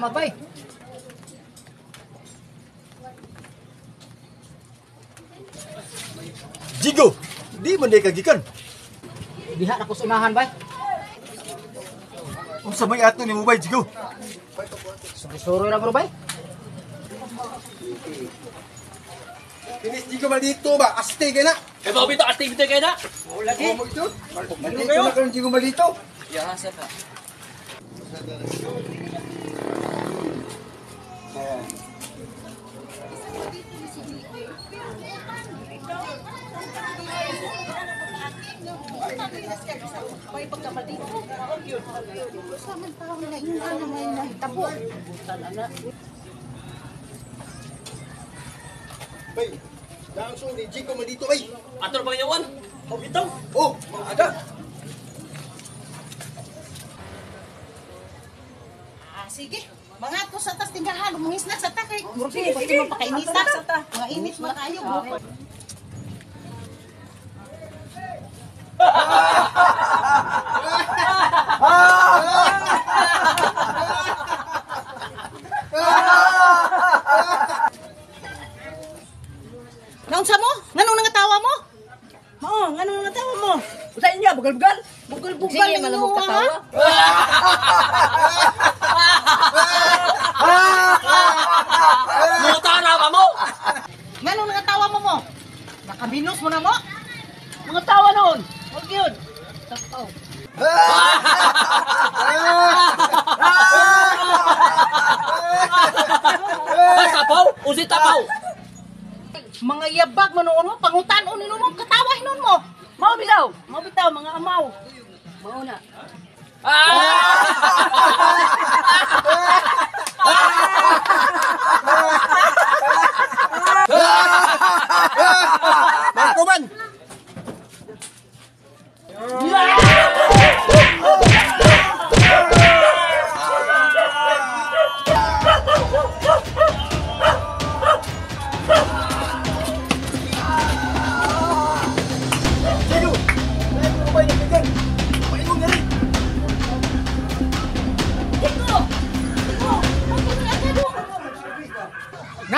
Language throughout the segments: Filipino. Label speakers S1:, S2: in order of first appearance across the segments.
S1: Salamat bay.
S2: Jigo, di man day kagikan.
S1: Diha na ko sa unahan bay.
S2: Unsa may ato ni mo bay Jigo?
S1: Suri-suri lang bro bay.
S2: Kinis Jigo mal dito ba? Aste kay na.
S3: Eh, bawa bito, activity kayo na.
S2: Lagi. Mo ito. Dito na karon Jigo mal dito.
S3: Ya, sa pa.
S2: Bay. Langsung di Jigo mal dito bay.
S3: Ator pa yawan. Bito.
S2: Oh, ada.
S4: Ah, sige. Mga to sa tas tinggahan, umungis na sa ta kay. Pati mo pakainita sa ta. Mga init man kayo. Naunsa mo? Nganong nangatawa mo? Oo, nganong nangatawa mo?
S3: Sa inyo, bugal-bugal.
S4: Bugol-bugol
S5: Sige, malamog ka
S4: ha?
S5: tawa.
S3: Mutara pa mo.
S4: Nganong nangatawa mo mo? Nakabinos mo na mo?
S3: Mga tawa noon. Huwag yun. Ah, tapaw? Usi tapaw?
S4: Mga yabag mo noon mo, pangutan o nino mo, katawa hinon mo.
S5: Mau bitaw, mau bitaw mga amaw. Mau na.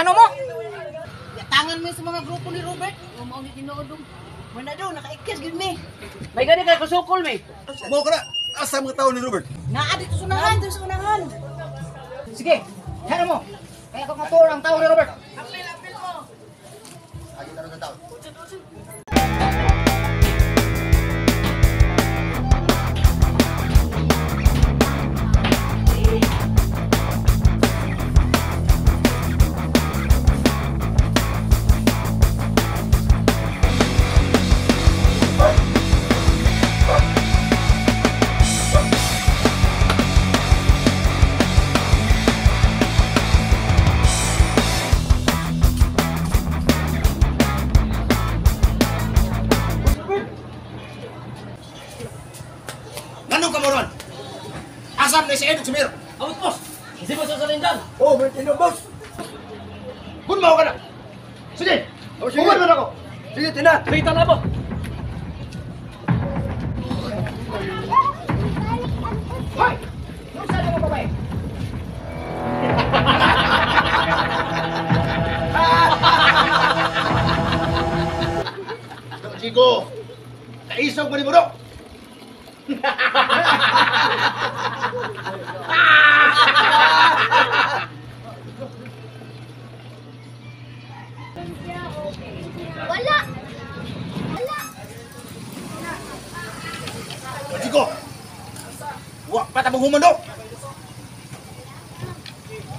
S4: Ngano mo? Yatangan mo sa mga grupo ni Robert. Umaw ni Tinodong. Mana daw, naka-ikis gid mi.
S5: May gani kay kusukol mi.
S2: Mo kana asa mga tao ni Robert.
S4: Naa dito sa unahan, dito sa unahan.
S1: Sige, kaya mo. Kaya ko matur ang tao ni Robert.
S2: Nganong ka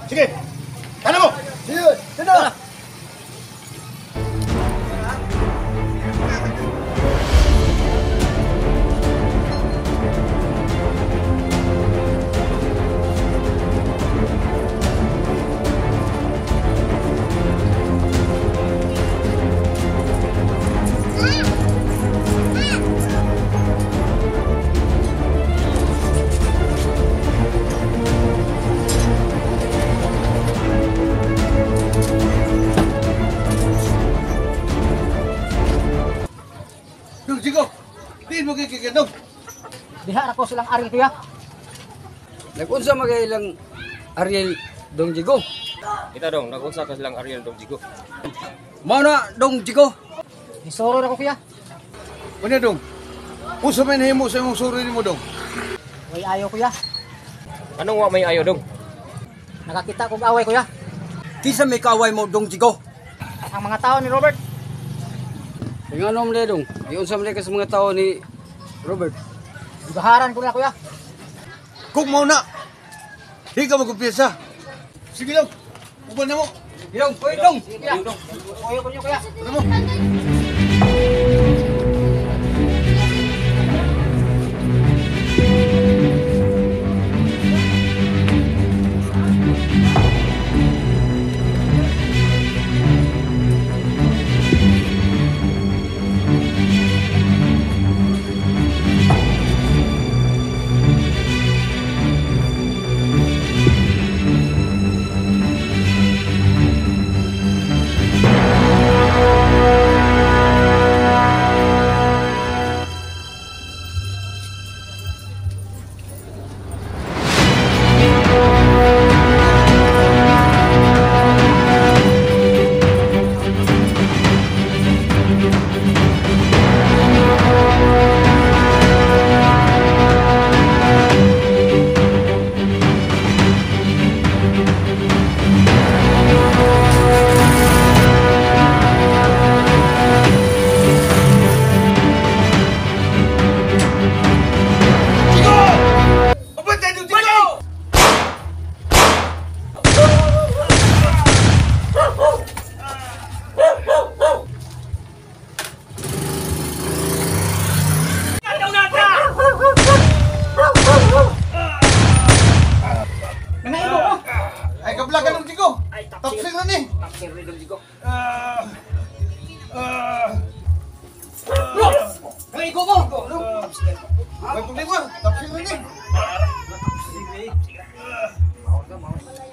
S2: Sige. Kana mo. Sige, tina. Mo kikikindong.
S1: Diha na ko silang ari tuya.
S6: Nag-unsa magay lang Ariel Dong Jigo.
S3: Kita dong, nag-unsa ka silang Ariel dong Jigo.
S6: Mao na Dong Jigo.
S1: Isoro na ko kuya.
S2: Ano dong? Usa man himo sa imong suri nimo dong.
S1: Way ayaw kuya.
S3: Anong wa may ayo dong?
S1: Nakakita kong away kuya.
S6: Kisa may kaway mo Dong Jigo.
S1: Ang mga tao ni Robert.
S6: Yung ano mo Dong? Mga sa mga tao ni Robert.
S1: Ibaharan ko na kuya.
S2: Kung mo na. Di ka magkumpiyansa. Sige dong. Uban na mo.
S6: Dong, koy Dong.
S1: Kuya. Ayaw ko niyo kuya.
S2: Ano mo?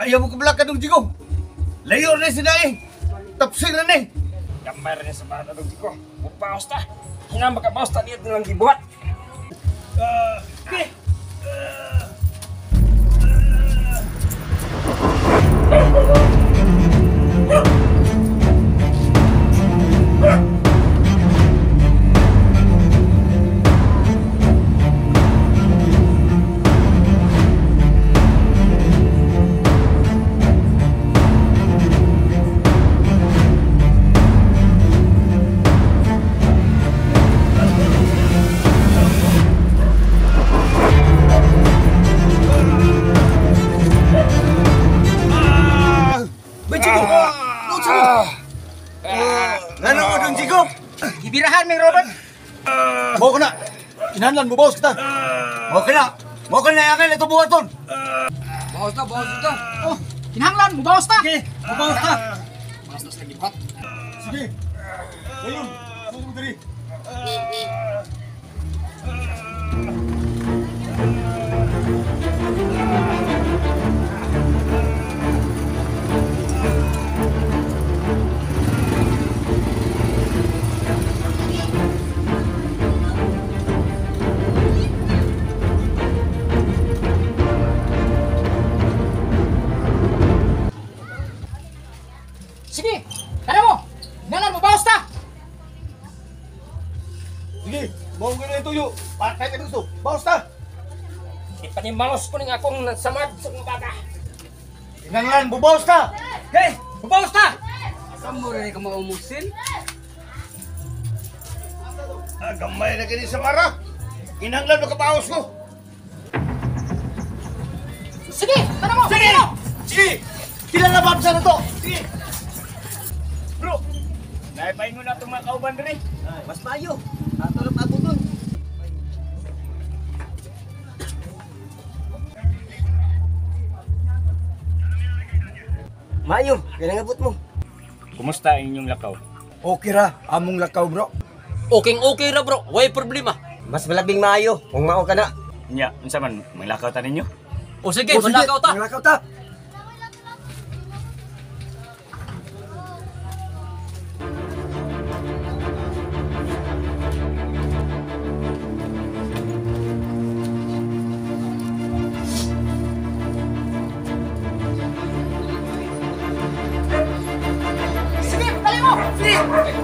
S2: Ayaw mo kablagan ng tigo. Layo na si Dae. Tapsir na ni.
S3: Gambar ni sa bata dong Jigo. Mupaos ta. Hinang makapaos ta niya nilang gibuhat.
S6: Ba
S2: Kinahanglan mo bawas kita. Mo ka na. Mo ka na yakin ito buhaton.
S6: Bawas ta, bawas ta.
S1: Oh, kinahanglan mo bawas ta.
S2: Sige, mabawas ka. Sige. Ayun. Ano mo diri?
S1: Sige, mo
S2: ka na ituyo. Patay ka gusto. Bawas ta.
S3: Ipanimalos ko ning akong samad sa mga bata.
S2: Kinahanglan mo bawas ta.
S3: Hey! Mupaos ta!
S6: Samo rin ka maumusin.
S2: Ah, gamay na kini sa mara. Kinahanglan makabawas ko.
S1: Sige. Tara mo. Sige.
S2: Sige. Kilala ba sa na to? Sige.
S3: Naipay mo na itong mga kauban rin.
S6: Mas mayo. Tatulog ako dun.
S3: Mayo, kinangabot mo. Kumusta ang inyong lakaw?
S2: Okay ra, among lakaw bro.
S3: Okay, okay ra bro. Way problema.
S6: Mas malabing mayo. Kung mao ka na.
S3: Nya, unsa man, maglakaw ta ninyo? O sige,
S2: O, sige,
S3: manlakaw ta.
S2: Manlakaw ta.
S1: Sige!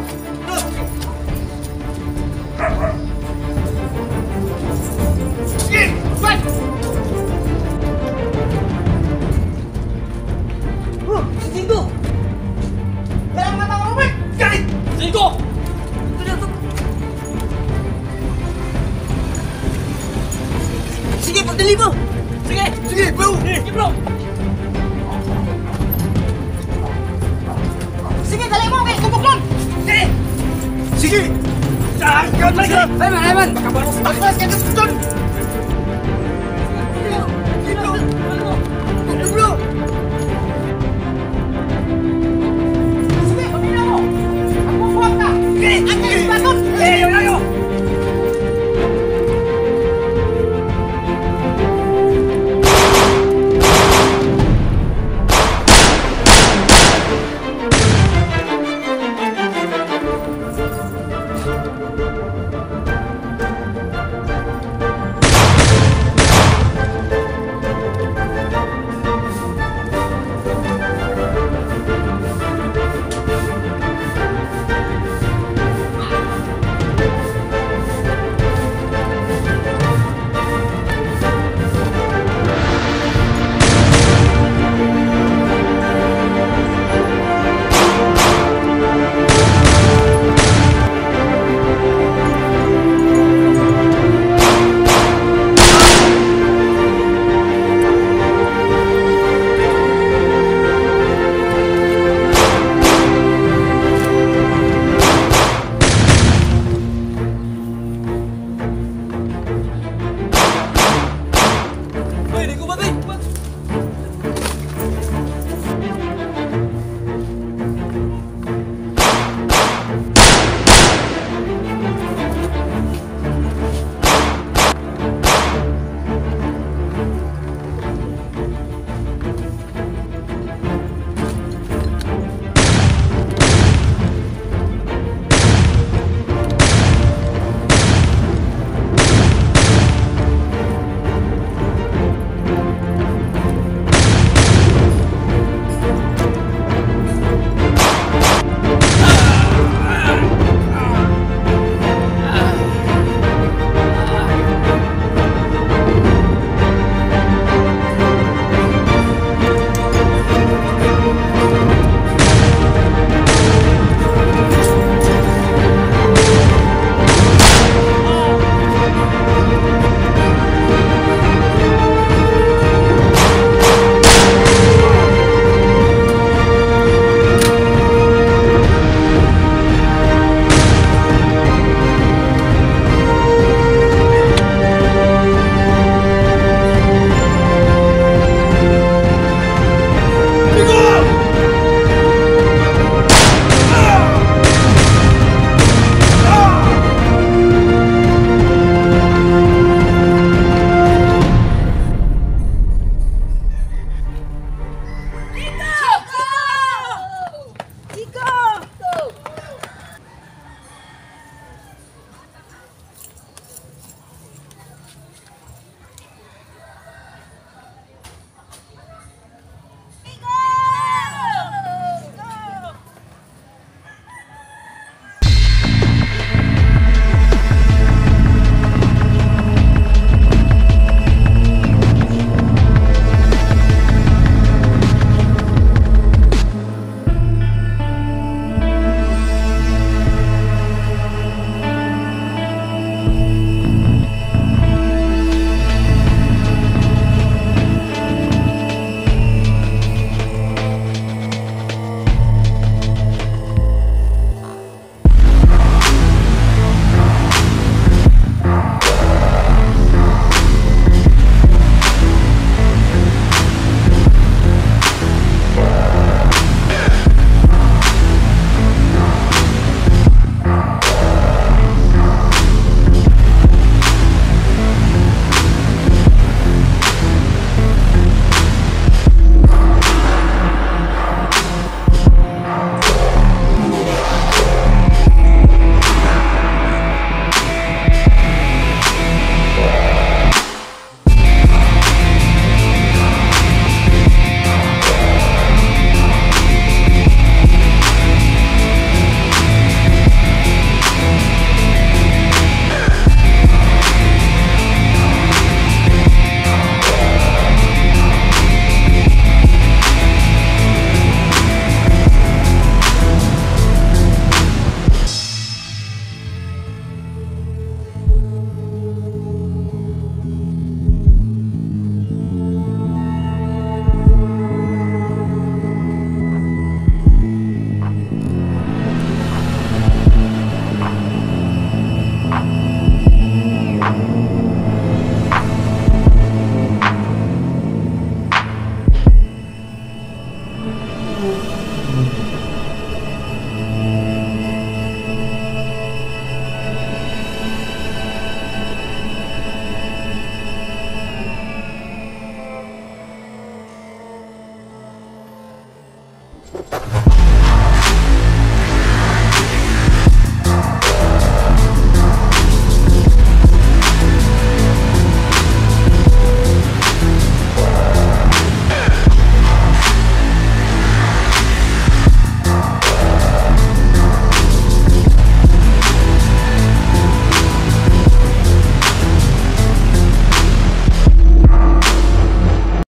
S1: Aiman, Aiman!
S3: Kamu harus
S7: bakal sekian
S1: kesempatan! Hey, I'm gonna